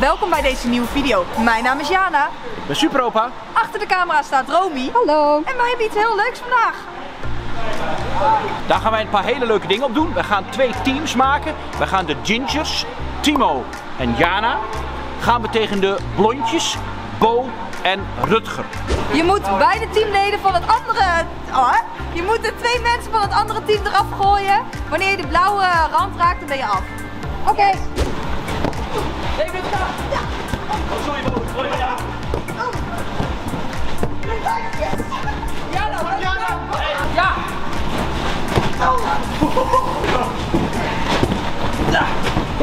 welkom bij deze nieuwe video. Mijn naam is Jana. Ik ben Superopa. Achter de camera staat Romy. Hallo. En wij hebben iets heel leuks vandaag. Daar gaan wij een paar hele leuke dingen op doen. We gaan twee teams maken. We gaan de Gingers, Timo en Jana, gaan we tegen de Blondjes, Bo en Rutger. Je moet beide teamleden van het andere... Oh, je moet de twee mensen van het andere team eraf gooien. Wanneer je de blauwe rand raakt, dan ben je af. Oké. Dit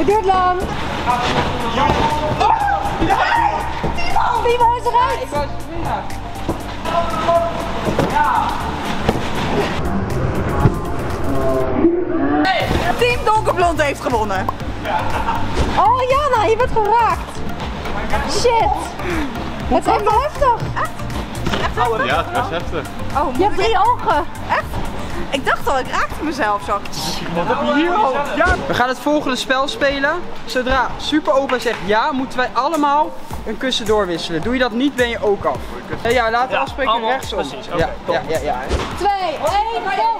duurt lang. Timo is eruit. Team Donkerblond heeft gewonnen. Oh Jana, je bent geraakt. Shit. Het is echt wel heftig. Ja, het is best heftig. Oh, Je hebt drie ogen. Echt? Ik dacht al, ik raakte mezelf zo. We gaan het volgende spel spelen. Zodra Super Opa zegt ja, moeten wij allemaal een kussen doorwisselen. Doe je dat niet, ben je ook af. Ja, laten we afspreken allemaal, rechtsom. precies, ja, ja, ja, ja. Twee, één, go.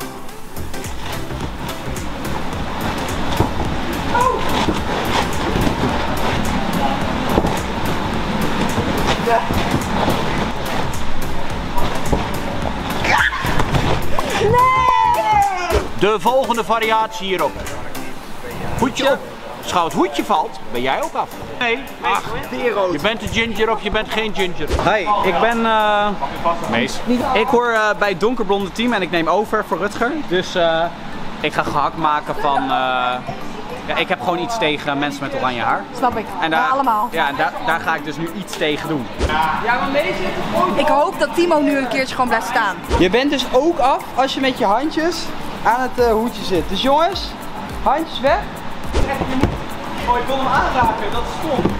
De volgende variatie hierop. Hoedje op. Als gauw het hoedje valt, ben jij ook af. Nee, ach, je bent een ginger of je bent geen ginger. Hi, ik ben... eh, Mees. ik hoor eh, bij het donkerblonde team en ik neem over voor Rutger. Dus eh, ik ga gehakt maken van... eh, ja, ik heb gewoon iets tegen mensen met oranje haar. Snap ik. En Ja, allemaal. Ja, en daar, daar ga ik dus nu iets tegen doen. Ik hoop dat Timo nu een keertje gewoon blijft staan. Je bent dus ook af als je met je handjes aan het eh, hoedje zit. Dus jongens, handjes weg. Oh, ik wil hem aanraken, dat is stom.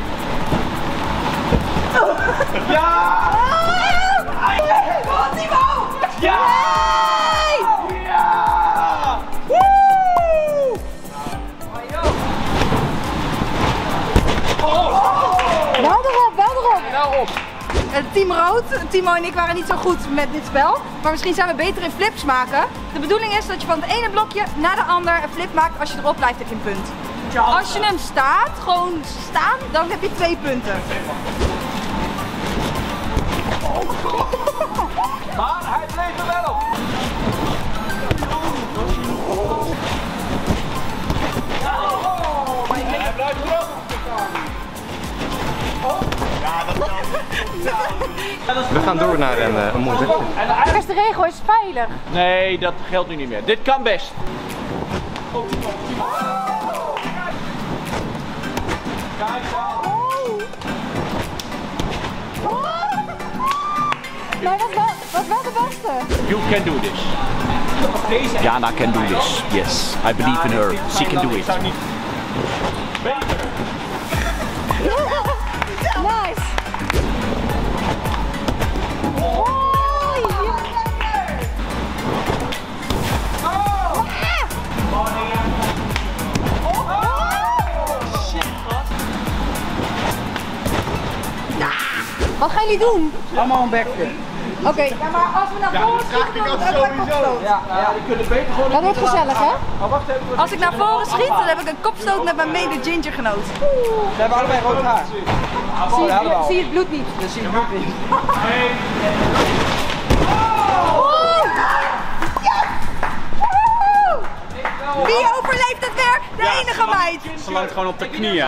Ja! Ja! Ja! Team rood, Timo en ik waren niet zo goed met dit spel. Maar misschien zijn we beter in flips maken. De bedoeling is dat je van het ene blokje naar de ander een flip maakt. Als je erop blijft heb je een punt. Als je hem staat, gewoon staan, dan heb je twee punten. We gaan door naar een, eh, een moeilijk. De eerste regel is veilig. Nee, dat geldt nu niet meer. Dit kan best. Maar dat was wel, dat was wel de beste. You can do this. Jana can do this. Yes, I believe in her. She can do it. Wat gaan jullie doen? Allemaal een bekje. Oké, Ja, maar als we naar voren schieten, dan heb ik kopstoot. Ja, ja, die kunnen beter gewoon. dat wordt gezellig hè? Oh. Als ik naar voren schiet, dan heb ik een kopstoot met mijn mede gingergenoot. Ze hebben allebei rood haar. Zie je, allemaal. zie je het bloed niet? Zie je het niet. Wie overleeft het werk? De enige meid. Ze landt gewoon op de knieën.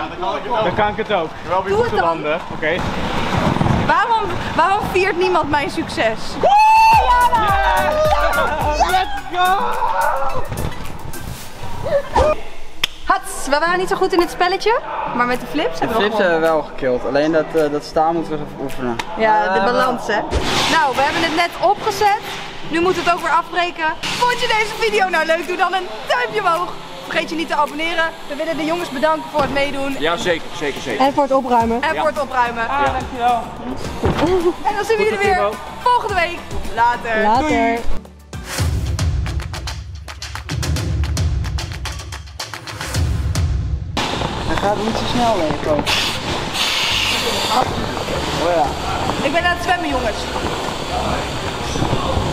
Dan kan ik het ook. Wel weer Doe het dan. landen. Oké. Waarom, waarom viert niemand mijn succes? Ja! Hats, we waren niet zo goed in het spelletje, maar met de flips hebben we Flips gewonnen. hebben we wel gekild. Alleen dat, eh, dat staan moeten we even oefenen. Ja, de Eh, balans hè. Nou, we hebben het net opgezet. Nu moet het ook weer afbreken. Vond je deze video nou leuk? Doe dan een duimpje omhoog. Vergeet je niet te abonneren. We willen de jongens bedanken voor het meedoen. Ja, zeker, zeker, zeker. En voor het opruimen. En voor het opruimen. Ah, dankjewel. En dan zien we jullie weer Timo. volgende week. Later. Later. Hij gaat niet zo snel, denk ik ook. Oh ja. Ik ben aan het zwemmen jongens.